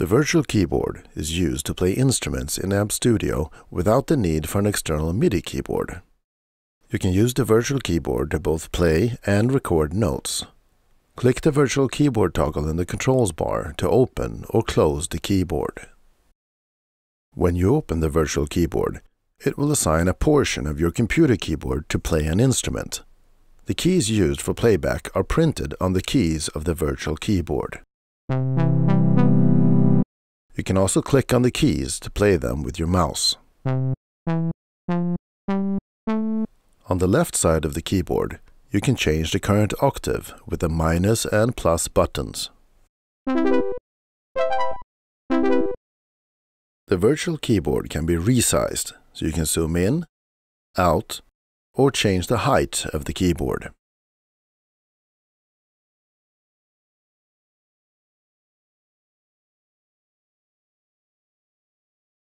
The virtual keyboard is used to play instruments in Amped Studio without the need for an external MIDI keyboard. You can use the virtual keyboard to both play and record notes. Click the virtual keyboard toggle in the controls bar to open or close the keyboard. When you open the virtual keyboard, it will assign a portion of your computer keyboard to play an instrument. The keys used for playback are printed on the keys of the virtual keyboard. You can also click on the keys to play them with your mouse. On the left side of the keyboard, you can change the current octave with the minus and plus buttons. The virtual keyboard can be resized, so you can zoom in, out, or change the height of the keyboard.